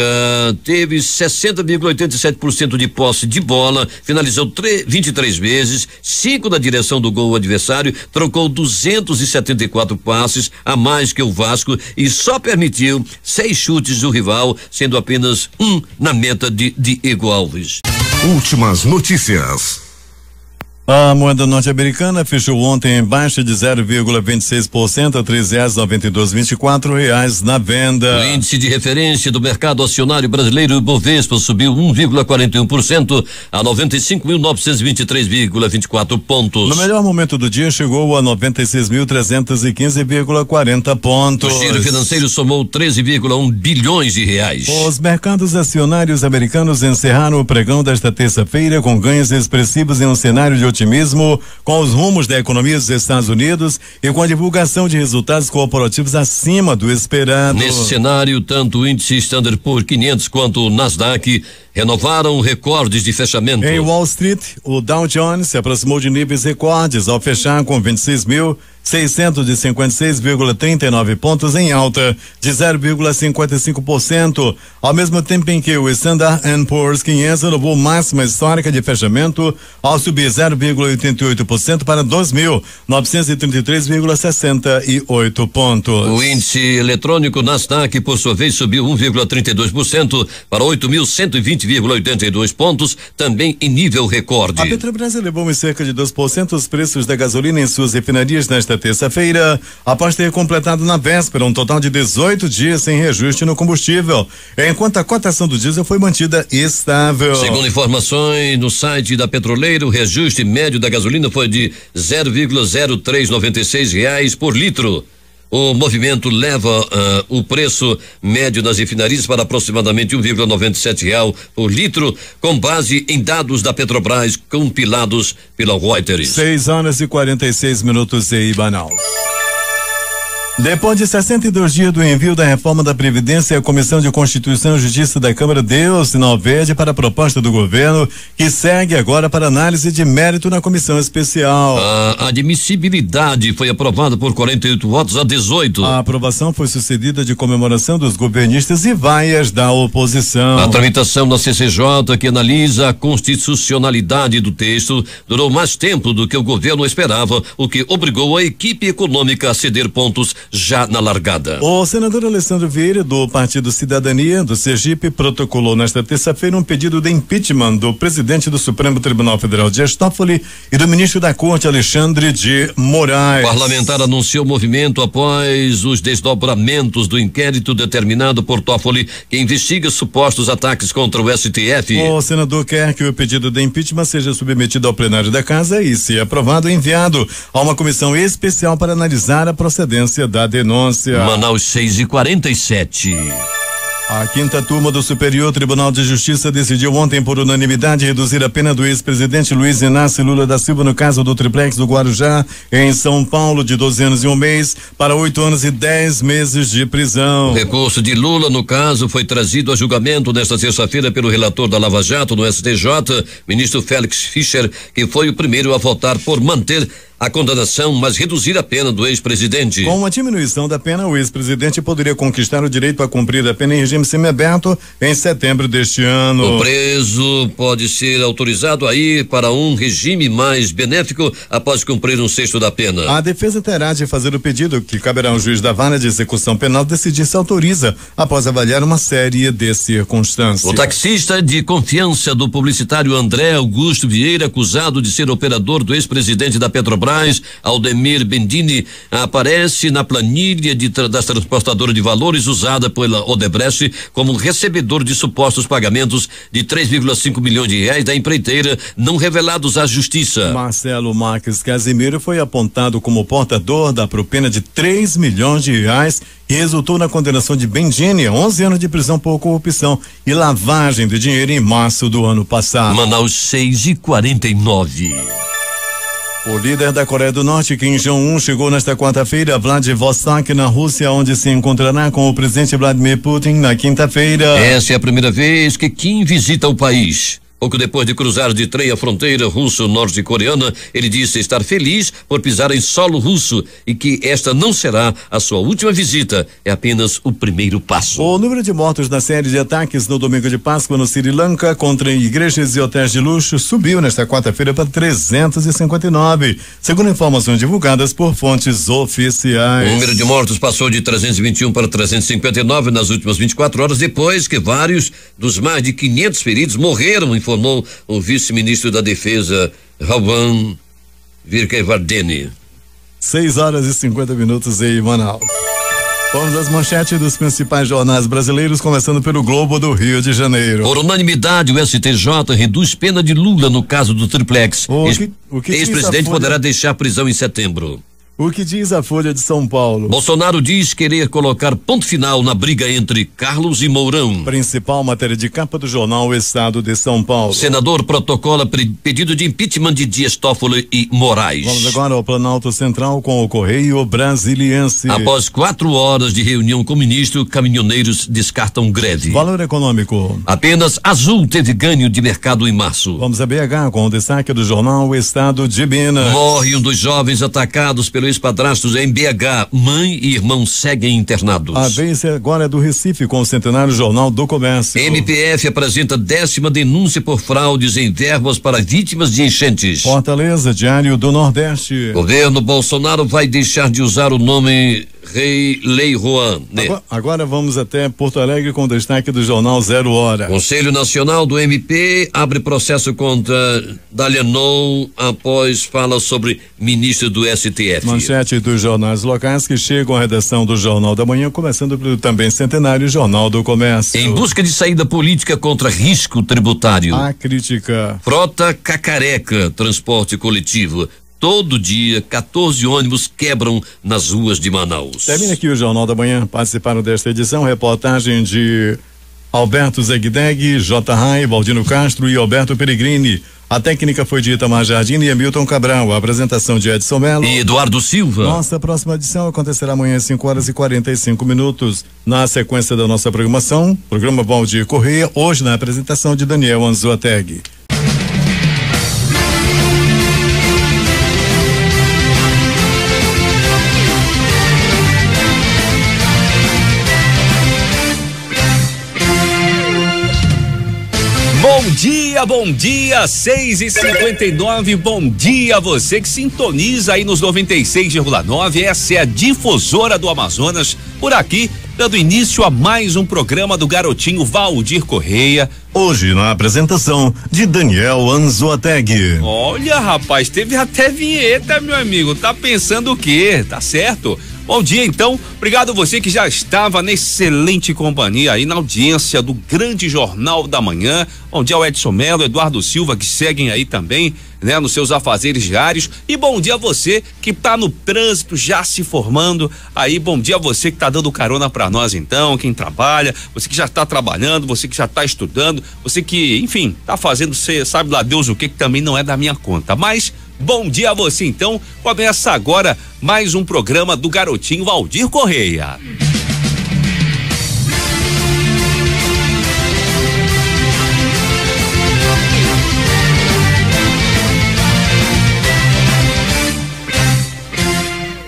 teve 60,87% de posse de bola, finalizou 23 vezes, cinco na direção do gol adversário, trocou 274 passes a mais que o Vasco e só permitiu seis chutes do rival, sendo apenas um na meta de Diego Alves. Últimas notícias. A moeda norte-americana fechou ontem em baixa de 0,26% a três reais noventa e dois vinte e quatro reais na venda. O índice de referência do mercado acionário brasileiro Bovespa subiu 1,41% a 95.923,24 pontos. No melhor momento do dia chegou a 96.315,40 pontos. O giro financeiro somou 13,1 bilhões de reais. Os mercados acionários americanos encerraram o pregão desta terça-feira com ganhos expressivos em um cenário de otimismo com os rumos da economia dos Estados Unidos e com a divulgação de resultados corporativos acima do esperado. Nesse cenário, tanto o índice Standard Poor's 500 quanto o Nasdaq renovaram recordes de fechamento. Em Wall Street, o Dow Jones se aproximou de níveis recordes ao fechar com 26 mil 656,39 pontos em alta de 0,55%, ao mesmo tempo em que o Standard Poor's 500 elevou máxima histórica de fechamento ao subir 0,88% para 2.933,68 pontos. O índice eletrônico Nasdaq, por sua vez, subiu 1,32% para 8.120,82 pontos, também em nível recorde. A Petrobras elevou em cerca de 2% os preços da gasolina em suas refinarias nesta terça-feira, após ter completado na véspera um total de 18 dias sem reajuste no combustível, enquanto a cotação do diesel foi mantida estável. Segundo informações no site da Petroleira, o reajuste médio da gasolina foi de 0,0396 reais por litro. O movimento leva uh, o preço médio das refinarias para aproximadamente 1,97 real por litro, com base em dados da Petrobras compilados pela Reuters. 6 horas e 46 minutos em Manaus. Depois de 62 dias do envio da reforma da Previdência, a Comissão de Constituição e Justiça da Câmara deu sinal verde para a proposta do governo, que segue agora para análise de mérito na comissão especial. A admissibilidade foi aprovada por 48 votos a 18. A aprovação foi sucedida de comemoração dos governistas e vaias da oposição. A tramitação da CCJ, que analisa a constitucionalidade do texto, durou mais tempo do que o governo esperava, o que obrigou a equipe econômica a ceder pontos já na largada. O senador Alessandro Vieira, do Partido Cidadania do Sergipe, protocolou nesta terça-feira um pedido de impeachment do presidente do Supremo Tribunal Federal, Dias Toffoli, e do ministro da Corte, Alexandre de Moraes. O parlamentar anunciou o movimento após os desdobramentos do inquérito determinado por Toffoli, que investiga supostos ataques contra o STF. O senador quer que o pedido de impeachment seja submetido ao plenário da casa e, se aprovado, enviado a uma comissão especial para analisar a procedência da denúncia. Manaus 6 e 47. A quinta turma do Superior Tribunal de Justiça decidiu ontem por unanimidade reduzir a pena do ex-presidente Luiz Inácio Lula da Silva no caso do triplex do Guarujá, em São Paulo, de 12 anos e um mês, para oito anos e dez meses de prisão. O recurso de Lula, no caso, foi trazido a julgamento nesta terça-feira pelo relator da Lava Jato no STJ, ministro Félix Fischer, que foi o primeiro a votar por manter a condenação, mas reduzir a pena do ex-presidente. Com uma diminuição da pena, o ex-presidente poderia conquistar o direito a cumprir a pena em regime semiaberto em setembro deste ano. O preso pode ser autorizado a ir para um regime mais benéfico após cumprir um sexto da pena. A defesa terá de fazer o pedido que caberá ao juiz da vara de execução penal decidir se autoriza após avaliar uma série de circunstâncias. O taxista de confiança do publicitário André Augusto Vieira, acusado de ser operador do ex-presidente da Petrobras, Aldemir Bendini, aparece na planilha de, das transportadoras de valores usada pela Odebrecht como recebedor de supostos pagamentos de 3,5 milhões de reais da empreiteira não revelados à justiça. Marcelo Marques Casimiro foi apontado como portador da propina de 3 milhões de reais e resultou na condenação de Bendini a 11 anos de prisão por corrupção e lavagem de dinheiro em março do ano passado. Manaus 6 e 49. O líder da Coreia do Norte, Kim Jong-un, chegou nesta quarta-feira a Vladivostok, na Rússia, onde se encontrará com o presidente Vladimir Putin na quinta-feira. Essa é a primeira vez que Kim visita o país. Pouco depois de cruzar de trem a fronteira russo-norte-coreana, ele disse estar feliz por pisar em solo russo e que esta não será a sua última visita, é apenas o primeiro passo. O número de mortos na série de ataques no domingo de Páscoa no Sri Lanka contra igrejas e hotéis de luxo subiu nesta quarta-feira para 359, segundo informações divulgadas por fontes oficiais. O número de mortos passou de 321 para 359 nas últimas 24 horas, depois que vários dos mais de 500 feridos morreram em informou o vice-ministro da Defesa, Ravan Virkevardeni. 6 horas e 50 minutos em Manaus. Vamos às manchetes dos principais jornais brasileiros, começando pelo Globo do Rio de Janeiro. Por unanimidade, o STJ reduz pena de Lula no caso do triplex. Ex-presidente poderá deixar a prisão em setembro. O que diz a Folha de São Paulo? Bolsonaro diz querer colocar ponto final na briga entre Carlos e Mourão. Principal matéria de capa do jornal Estado de São Paulo. Senador protocola pedido de impeachment de Dias Toffoli e Moraes. Vamos agora ao Planalto Central com o Correio Brasiliense. Após quatro horas de reunião com o ministro, caminhoneiros descartam greve. Valor econômico. Apenas Azul teve ganho de mercado em março. Vamos a BH com o destaque do jornal Estado de Minas. Morre um dos jovens atacados pelo ex-padrastos em BH. Mãe e irmão seguem internados. A vez agora é do Recife com o centenário Jornal do Comércio. MPF apresenta décima denúncia por fraudes em verbas para vítimas de enchentes. Fortaleza, Diário do Nordeste. Governo Bolsonaro vai deixar de usar o nome Rei Lei Juan. Né? Agora, agora, vamos até Porto Alegre com destaque do jornal Zero Hora. Conselho Nacional do MP abre processo contra Dalianon após fala sobre ministro do STF. Manchete dos jornais locais que chegam à redação do Jornal da Manhã, começando pelo também centenário Jornal do Comércio. Em busca de saída política contra risco tributário. A crítica. Frota Cacareca, transporte coletivo Todo dia, 14 ônibus quebram nas ruas de Manaus. Termina aqui o Jornal da Manhã. Participaram desta edição reportagem de Alberto Zegdeg, J. Rai, Valdino Castro e Alberto Peregrini. A técnica foi de Itamar Jardim e Hamilton Cabral. A apresentação de Edson Mello. E Eduardo Silva. Nossa próxima edição acontecerá amanhã às 5 horas e 45 minutos. Na sequência da nossa programação, programa Valdir Correia, hoje na apresentação de Daniel Anzuateg. Bom dia, bom dia, 6 e 59 bom dia a você que sintoniza aí nos 96,9. Essa é a difusora do Amazonas, por aqui, dando início a mais um programa do garotinho Valdir Correia. Hoje na apresentação de Daniel Anzoateg. Olha, rapaz, teve até vinheta, meu amigo. Tá pensando o quê? Tá certo? Bom dia, então. Obrigado você que já estava na excelente companhia aí na audiência do grande Jornal da Manhã. Bom dia ao Edson Melo, Eduardo Silva, que seguem aí também, né, nos seus afazeres diários. E bom dia a você que está no trânsito, já se formando. Aí, bom dia a você que está dando carona para nós, então, quem trabalha, você que já está trabalhando, você que já está estudando, você que, enfim, está fazendo, você sabe lá Deus o que, que também não é da minha conta. Mas Bom dia a você então. Começa agora mais um programa do garotinho Valdir Correia.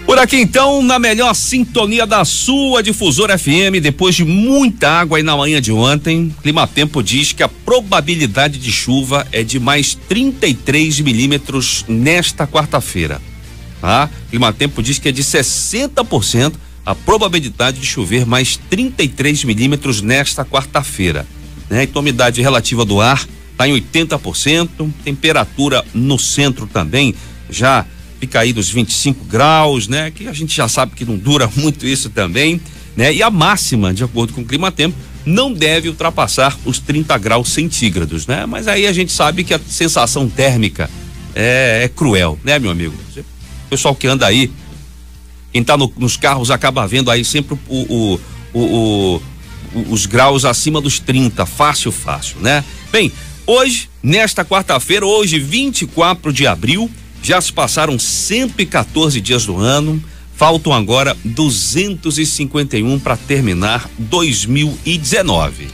Por aqui então, na melhor sintonia da sua difusora FM, depois de muita água aí na manhã de ontem, Clima Tempo diz que a probabilidade de chuva é de mais 33 milímetros nesta quarta-feira. Tá? Clima Tempo diz que é de 60% a probabilidade de chover mais 33 milímetros nesta quarta-feira. Né? Então, a umidade relativa do ar está em 80%, temperatura no centro também já fica aí dos 25 graus, né? Que a gente já sabe que não dura muito isso também, né? E a máxima, de acordo com o clima tempo, não deve ultrapassar os 30 graus centígrados, né? Mas aí a gente sabe que a sensação térmica é, é cruel, né, meu amigo? O pessoal que anda aí, quem tá no, nos carros acaba vendo aí sempre o, o, o, os graus acima dos 30, fácil, fácil, né? Bem, hoje, nesta quarta-feira, hoje, 24 de abril, já se passaram 114 dias do ano, faltam agora 251 para terminar 2019.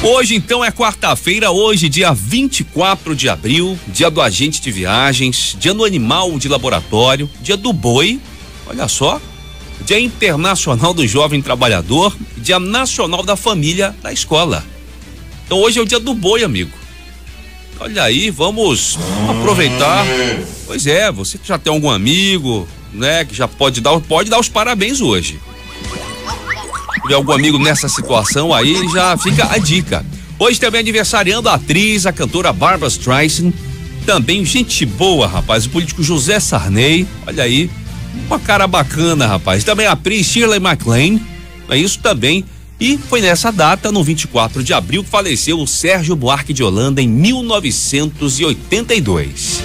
Hoje então é quarta-feira, hoje dia 24 de abril, dia do agente de viagens, dia do animal de laboratório, dia do boi, olha só, dia internacional do jovem trabalhador, dia nacional da família da escola. Então hoje é o dia do boi, amigo. Olha aí, vamos, aproveitar. Pois é, você que já tem algum amigo, né, que já pode dar, pode dar os parabéns hoje. Se algum amigo nessa situação aí, já fica a dica. Hoje também aniversariando a atriz, a cantora Barbara Streisand, também gente boa, rapaz, o político José Sarney, olha aí, uma cara bacana, rapaz. Também a atriz Shirley MacLaine, é isso também e foi nessa data, no 24 de abril, que faleceu o Sérgio Buarque de Holanda em 1982.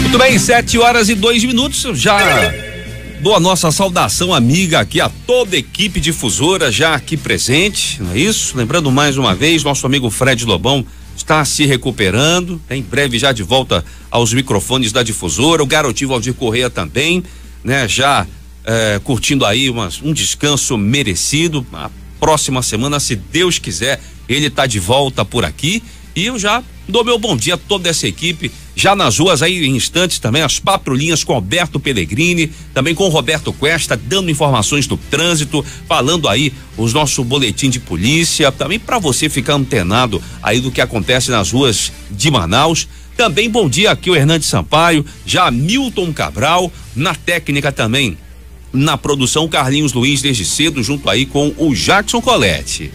Muito bem, sete horas e dois minutos, já dou a nossa saudação amiga aqui a toda a equipe difusora já aqui presente, não é isso? Lembrando mais uma vez, nosso amigo Fred Lobão está se recuperando, né? em breve já de volta aos microfones da difusora, o garotinho Aldir Correia também, né? Já eh, curtindo aí um descanso merecido, a próxima semana, se Deus quiser, ele está de volta por aqui e eu já dou meu bom dia a toda essa equipe já nas ruas aí em instantes também as patrulhinhas com Alberto Pellegrini, também com Roberto Cuesta, dando informações do trânsito, falando aí os nossos boletim de polícia, também para você ficar antenado aí do que acontece nas ruas de Manaus. Também bom dia aqui o Hernandes Sampaio, já Milton Cabral, na técnica também, na produção Carlinhos Luiz desde cedo, junto aí com o Jackson Colette.